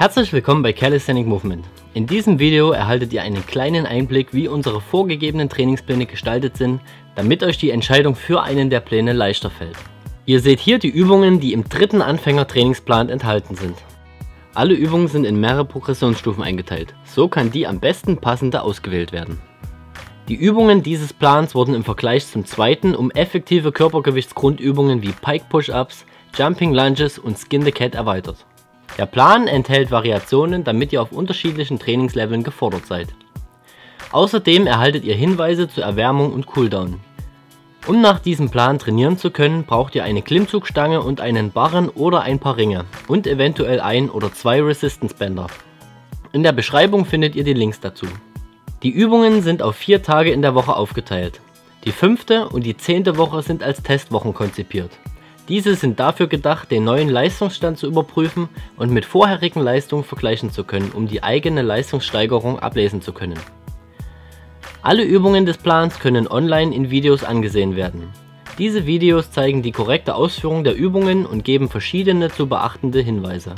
Herzlich willkommen bei Calisthenic Movement. In diesem Video erhaltet ihr einen kleinen Einblick, wie unsere vorgegebenen Trainingspläne gestaltet sind, damit euch die Entscheidung für einen der Pläne leichter fällt. Ihr seht hier die Übungen, die im dritten Anfänger-Trainingsplan enthalten sind. Alle Übungen sind in mehrere Progressionsstufen eingeteilt, so kann die am besten passende ausgewählt werden. Die Übungen dieses Plans wurden im Vergleich zum zweiten um effektive Körpergewichtsgrundübungen wie Pike Push-Ups, Jumping Lunges und Skin the Cat erweitert. Der Plan enthält Variationen, damit ihr auf unterschiedlichen Trainingsleveln gefordert seid. Außerdem erhaltet ihr Hinweise zur Erwärmung und Cooldown. Um nach diesem Plan trainieren zu können, braucht ihr eine Klimmzugstange und einen Barren oder ein paar Ringe und eventuell ein oder zwei Resistance Bänder. In der Beschreibung findet ihr die Links dazu. Die Übungen sind auf vier Tage in der Woche aufgeteilt. Die fünfte und die zehnte Woche sind als Testwochen konzipiert. Diese sind dafür gedacht, den neuen Leistungsstand zu überprüfen und mit vorherigen Leistungen vergleichen zu können, um die eigene Leistungssteigerung ablesen zu können. Alle Übungen des Plans können online in Videos angesehen werden. Diese Videos zeigen die korrekte Ausführung der Übungen und geben verschiedene zu beachtende Hinweise.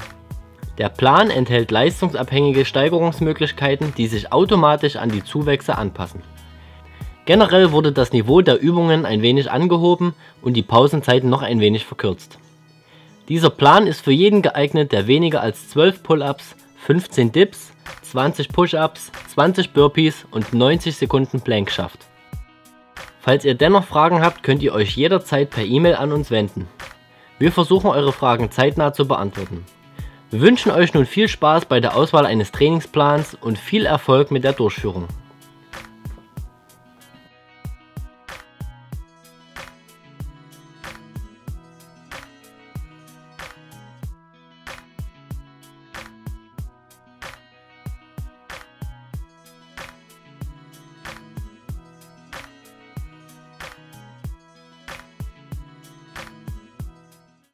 Der Plan enthält leistungsabhängige Steigerungsmöglichkeiten, die sich automatisch an die Zuwächse anpassen. Generell wurde das Niveau der Übungen ein wenig angehoben und die Pausenzeiten noch ein wenig verkürzt. Dieser Plan ist für jeden geeignet, der weniger als 12 Pull-ups, 15 Dips, 20 Push-ups, 20 Burpees und 90 Sekunden Plank schafft. Falls ihr dennoch Fragen habt, könnt ihr euch jederzeit per E-Mail an uns wenden. Wir versuchen eure Fragen zeitnah zu beantworten. Wir wünschen euch nun viel Spaß bei der Auswahl eines Trainingsplans und viel Erfolg mit der Durchführung.